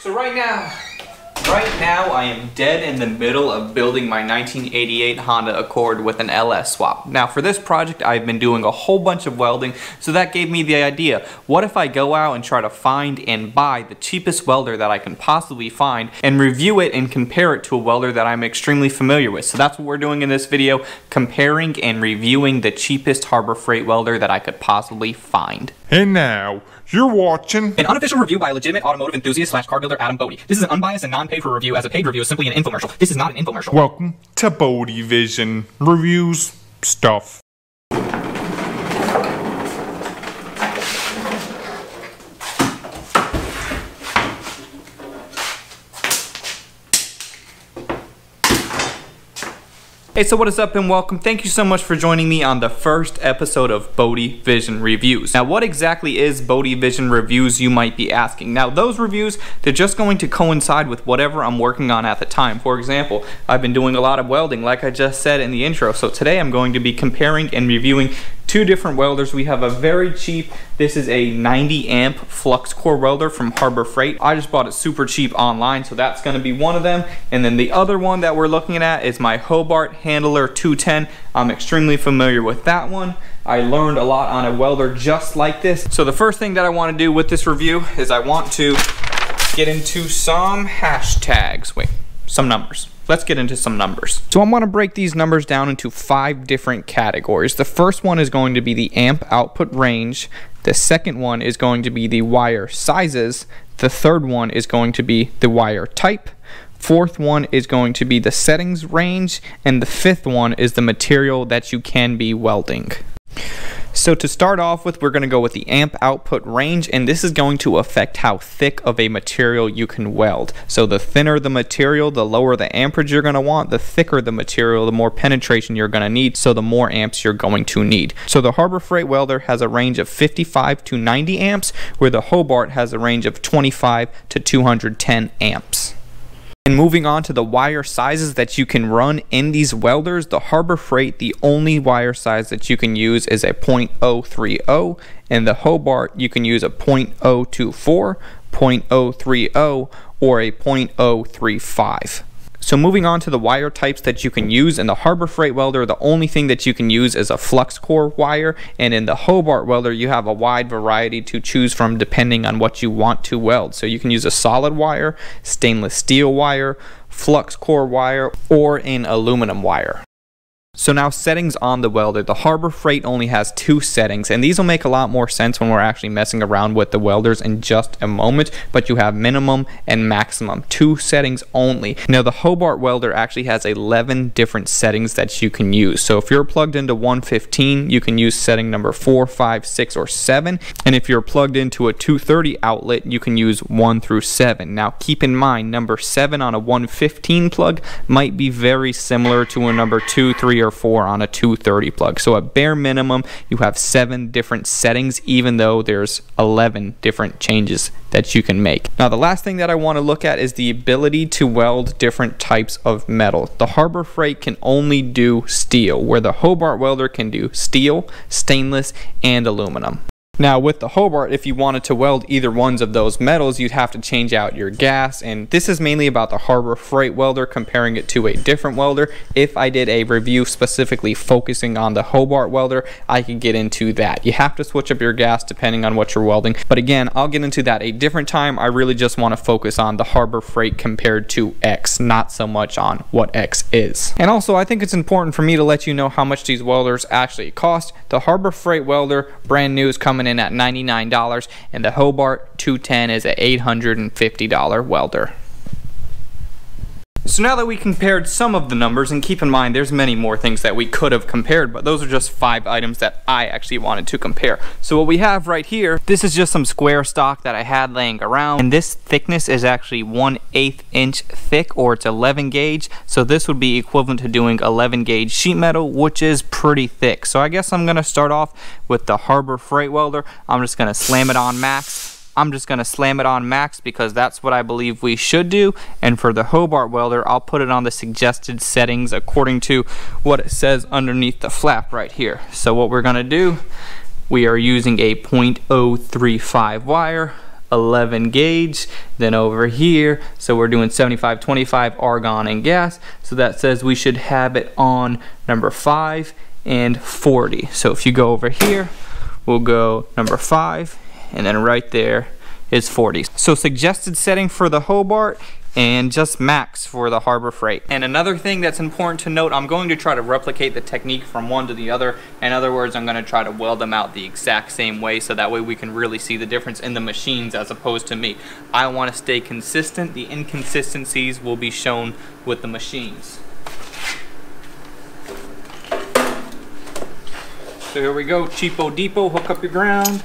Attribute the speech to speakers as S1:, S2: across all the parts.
S1: So right now, right now I am dead in the middle of building my 1988 Honda Accord with an LS swap. Now for this project I've been doing a whole bunch of welding so that gave me the idea. What if I go out and try to find and buy the cheapest welder that I can possibly find and review it and compare it to a welder that I'm extremely familiar with. So that's what we're doing in this video, comparing and reviewing the cheapest Harbor Freight welder that I could possibly find.
S2: And now, you're watching
S1: An unofficial review by a legitimate automotive enthusiast slash car builder Adam Bode. This is an unbiased and non-paid for review as a paid review is simply an infomercial. This is not an infomercial.
S2: Welcome to BodeVision Reviews Stuff.
S1: Hey, so what is up and welcome. Thank you so much for joining me on the first episode of BodeVision Reviews. Now, what exactly is BodeVision Reviews, you might be asking. Now, those reviews, they're just going to coincide with whatever I'm working on at the time. For example, I've been doing a lot of welding, like I just said in the intro. So today I'm going to be comparing and reviewing two different welders. We have a very cheap, this is a 90 amp flux core welder from Harbor Freight. I just bought it super cheap online, so that's gonna be one of them. And then the other one that we're looking at is my Hobart Handler 210. I'm extremely familiar with that one. I learned a lot on a welder just like this. So the first thing that I wanna do with this review is I want to get into some hashtags. Wait, some numbers. Let's get into some numbers. So I'm going to break these numbers down into five different categories. The first one is going to be the amp output range. The second one is going to be the wire sizes. The third one is going to be the wire type. Fourth one is going to be the settings range. And the fifth one is the material that you can be welding. So to start off with, we're going to go with the amp output range, and this is going to affect how thick of a material you can weld. So the thinner the material, the lower the amperage you're going to want, the thicker the material, the more penetration you're going to need, so the more amps you're going to need. So the Harbor Freight welder has a range of 55 to 90 amps, where the Hobart has a range of 25 to 210 amps. And moving on to the wire sizes that you can run in these welders, the Harbor Freight, the only wire size that you can use is a .030, and the Hobart, you can use a .024, .030, or a .035. So moving on to the wire types that you can use in the Harbor Freight welder, the only thing that you can use is a flux core wire, and in the Hobart welder, you have a wide variety to choose from depending on what you want to weld. So you can use a solid wire, stainless steel wire, flux core wire, or an aluminum wire. So now settings on the welder. The Harbor Freight only has two settings and these will make a lot more sense when we're actually messing around with the welders in just a moment, but you have minimum and maximum, two settings only. Now the Hobart welder actually has 11 different settings that you can use. So if you're plugged into 115, you can use setting number 4, 5, 6, or 7. And if you're plugged into a 230 outlet, you can use 1 through 7. Now keep in mind, number 7 on a 115 plug might be very similar to a number 2, 3, or 4 on a 230 plug. So at bare minimum, you have seven different settings, even though there's 11 different changes that you can make. Now the last thing that I want to look at is the ability to weld different types of metal. The Harbor Freight can only do steel, where the Hobart welder can do steel, stainless, and aluminum. Now with the Hobart, if you wanted to weld either ones of those metals, you'd have to change out your gas. And this is mainly about the Harbor Freight welder, comparing it to a different welder. If I did a review specifically focusing on the Hobart welder, I could get into that. You have to switch up your gas depending on what you're welding. But again, I'll get into that a different time. I really just want to focus on the Harbor Freight compared to X, not so much on what X is. And also, I think it's important for me to let you know how much these welders actually cost. The Harbor Freight welder, brand new, is coming in at $99 and the Hobart 210 is an $850 welder. So now that we compared some of the numbers, and keep in mind there's many more things that we could have compared, but those are just five items that I actually wanted to compare. So what we have right here, this is just some square stock that I had laying around, and this thickness is actually 1 8 inch thick, or it's 11 gauge, so this would be equivalent to doing 11 gauge sheet metal, which is pretty thick. So I guess I'm going to start off with the Harbor Freight welder. I'm just going to slam it on max. I'm just going to slam it on max because that's what I believe we should do. And for the Hobart welder, I'll put it on the suggested settings according to what it says underneath the flap right here. So what we're going to do, we are using a .035 wire. 11 gauge. Then over here, so we're doing 75, 25 argon and gas. So that says we should have it on number five and 40. So if you go over here, we'll go number five and then right there is 40. So suggested setting for the Hobart and just max for the Harbor Freight. And another thing that's important to note, I'm going to try to replicate the technique from one to the other. In other words, I'm going to try to weld them out the exact same way so that way we can really see the difference in the machines as opposed to me. I want to stay consistent. The inconsistencies will be shown with the machines. So here we go, cheapo depot, hook up your ground.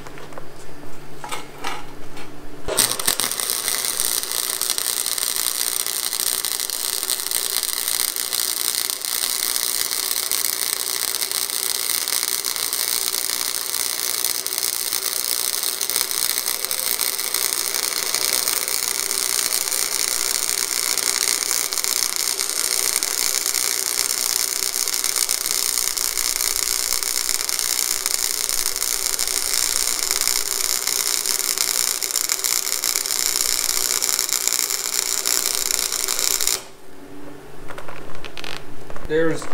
S1: There's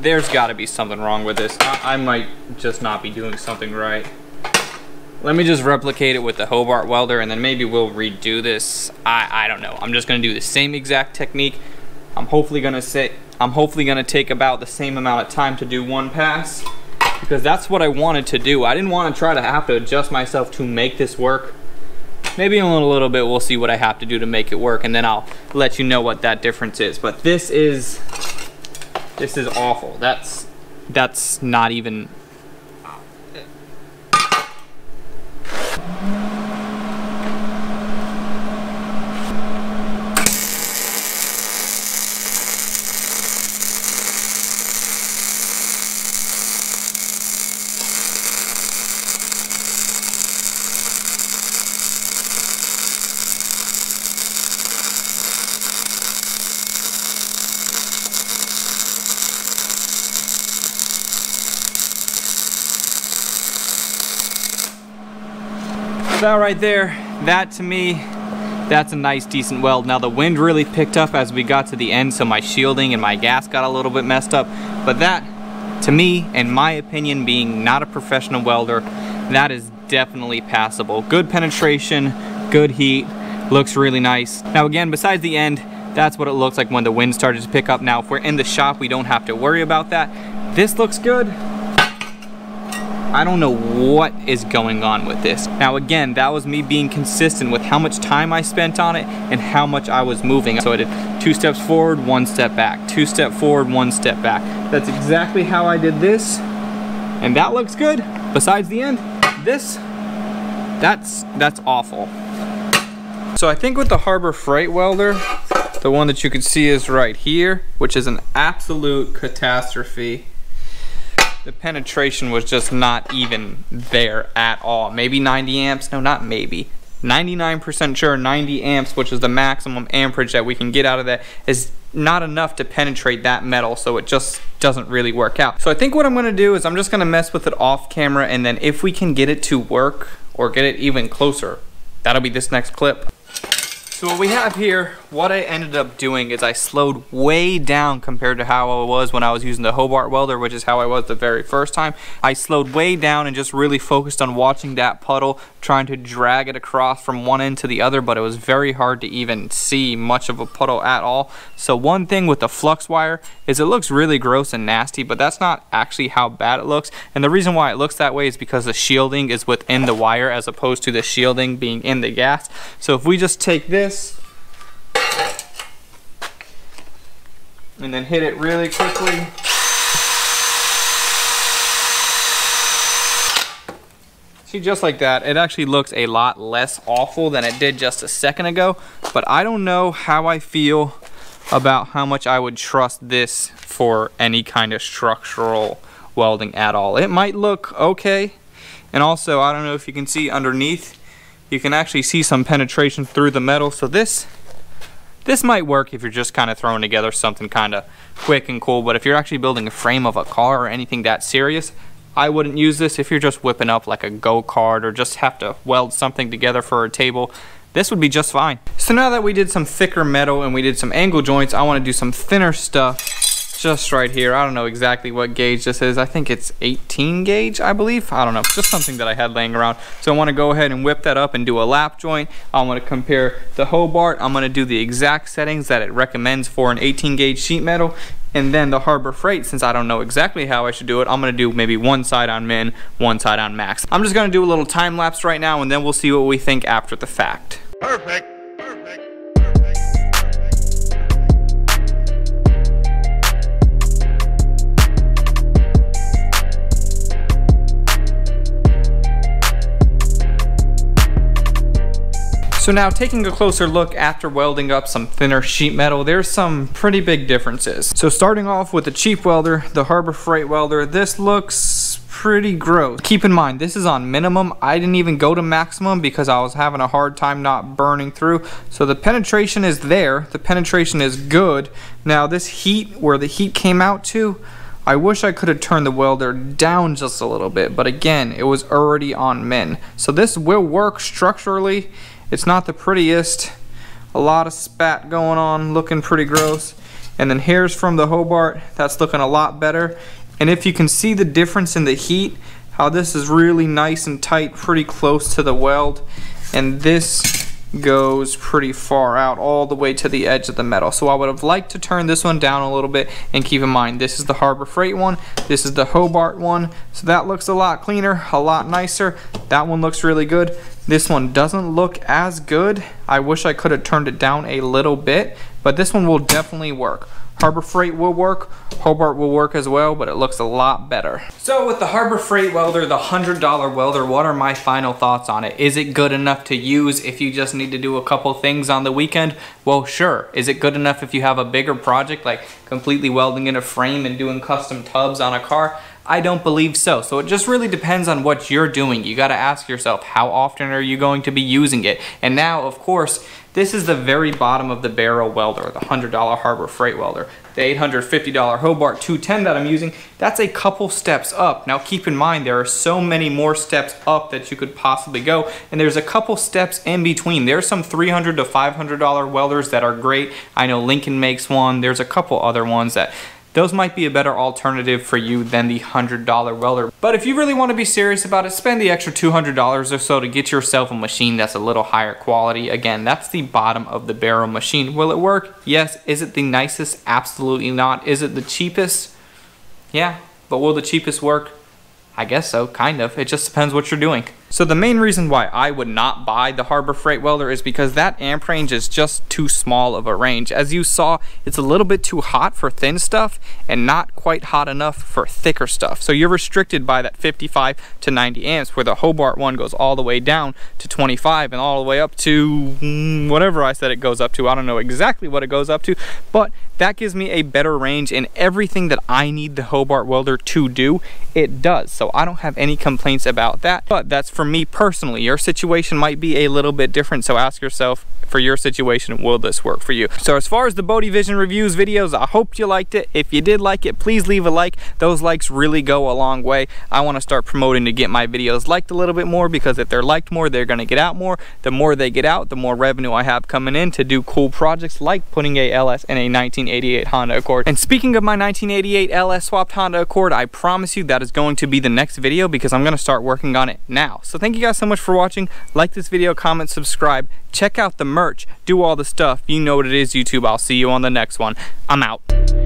S1: there's got to be something wrong with this. I, I, might just not be doing something right. Let me just replicate it with the Hobart welder and then maybe we'll redo this. I, I don't know. I'm just gonna do the same exact technique. I'm hopefully gonna say I'm hopefully gonna take about the same amount of time to do one pass because that's what I wanted to do. I didn't want to try to have to adjust myself to make this work. Maybe in a little bit we'll see what I have to do to make it work and then I'll let you know what that difference is. But this is this is awful. That's that's not even that right there, that to me, that's a nice decent weld. Now the wind really picked up as we got to the end so my shielding and my gas got a little bit messed up. But that, to me, in my opinion, being not a professional welder, that is definitely passable. Good penetration, good heat, looks really nice. Now again, besides the end, that's what it looks like when the wind started to pick up. Now if we're in the shop, we don't have to worry about that. This looks good. I don't know what is going on with this. Now again, that was me being consistent with how much time I spent on it and how much I was moving. So I did two steps forward, one step back, two step forward, one step back. That's exactly how I did this. And that looks good. Besides the end, this, that's, that's awful. So I think with the Harbor Freight welder, the one that you can see is right here, which is an absolute catastrophe the penetration was just not even there at all. Maybe 90 amps, no, not maybe. 99% sure 90 amps, which is the maximum amperage that we can get out of that, is not enough to penetrate that metal, so it just doesn't really work out. So I think what I'm gonna do is I'm just gonna mess with it off camera, and then if we can get it to work, or get it even closer, that'll be this next clip. So what we have here, what I ended up doing is I slowed way down compared to how I was when I was using the Hobart welder, which is how I was the very first time. I slowed way down and just really focused on watching that puddle, trying to drag it across from one end to the other, but it was very hard to even see much of a puddle at all. So one thing with the flux wire is it looks really gross and nasty, but that's not actually how bad it looks. And the reason why it looks that way is because the shielding is within the wire as opposed to the shielding being in the gas. So if we just take this and then hit it really quickly. See, just like that, it actually looks a lot less awful than it did just a second ago, but I don't know how I feel about how much I would trust this for any kind of structural welding at all. It might look okay, and also, I don't know if you can see underneath, you can actually see some penetration through the metal. So this, this might work if you're just kind of throwing together something kind of quick and cool. But if you're actually building a frame of a car or anything that serious, I wouldn't use this if you're just whipping up like a go-kart or just have to weld something together for a table this would be just fine. So now that we did some thicker metal and we did some angle joints, I wanna do some thinner stuff just right here. I don't know exactly what gauge this is. I think it's 18 gauge, I believe. I don't know, just something that I had laying around. So I wanna go ahead and whip that up and do a lap joint. I wanna compare the Hobart. I'm gonna do the exact settings that it recommends for an 18 gauge sheet metal. And then the Harbor Freight, since I don't know exactly how I should do it, I'm gonna do maybe one side on min, one side on max. I'm just gonna do a little time lapse right now and then we'll see what we think after the fact. Perfect. So now taking a closer look after welding up some thinner sheet metal, there's some pretty big differences. So starting off with the cheap welder, the Harbor Freight welder, this looks pretty gross. Keep in mind, this is on minimum. I didn't even go to maximum because I was having a hard time not burning through. So the penetration is there. The penetration is good. Now this heat, where the heat came out to, I wish I could have turned the welder down just a little bit, but again, it was already on min. So this will work structurally it's not the prettiest. A lot of spat going on, looking pretty gross. And then here's from the Hobart, that's looking a lot better. And if you can see the difference in the heat, how this is really nice and tight, pretty close to the weld. And this goes pretty far out all the way to the edge of the metal. So I would have liked to turn this one down a little bit and keep in mind this is the Harbor Freight one, this is the Hobart one. So that looks a lot cleaner, a lot nicer. That one looks really good. This one doesn't look as good. I wish I could have turned it down a little bit, but this one will definitely work. Harbor Freight will work, Hobart will work as well, but it looks a lot better. So with the Harbor Freight welder, the $100 welder, what are my final thoughts on it? Is it good enough to use if you just need to do a couple things on the weekend? Well, sure. Is it good enough if you have a bigger project like completely welding in a frame and doing custom tubs on a car? I don't believe so. So it just really depends on what you're doing. You gotta ask yourself, how often are you going to be using it? And now, of course, this is the very bottom of the barrel welder, the $100 Harbor Freight welder. The $850 Hobart 210 that I'm using, that's a couple steps up. Now keep in mind, there are so many more steps up that you could possibly go, and there's a couple steps in between. There's some 300 to $500 welders that are great. I know Lincoln makes one. There's a couple other ones that those might be a better alternative for you than the $100 welder. But if you really want to be serious about it, spend the extra $200 or so to get yourself a machine that's a little higher quality. Again, that's the bottom of the barrel machine. Will it work? Yes. Is it the nicest? Absolutely not. Is it the cheapest? Yeah. But will the cheapest work? I guess so, kind of. It just depends what you're doing. So the main reason why I would not buy the Harbor Freight welder is because that amp range is just too small of a range. As you saw, it's a little bit too hot for thin stuff and not quite hot enough for thicker stuff. So you're restricted by that 55 to 90 amps where the Hobart one goes all the way down to 25 and all the way up to mm, whatever I said it goes up to. I don't know exactly what it goes up to, but that gives me a better range in everything that I need the Hobart welder to do, it does. So I don't have any complaints about that, but that's for me personally. Your situation might be a little bit different, so ask yourself, for your situation, will this work for you? So as far as the BodeVision reviews videos, I hope you liked it. If you did like it, please leave a like. Those likes really go a long way. I wanna start promoting to get my videos liked a little bit more because if they're liked more, they're gonna get out more. The more they get out, the more revenue I have coming in to do cool projects like putting a LS in a 1988 Honda Accord. And speaking of my 1988 LS swapped Honda Accord, I promise you that is going to be the next video because I'm gonna start working on it now. So thank you guys so much for watching. Like this video, comment, subscribe. Check out the merch. Do all the stuff. You know what it is, YouTube. I'll see you on the next one. I'm out.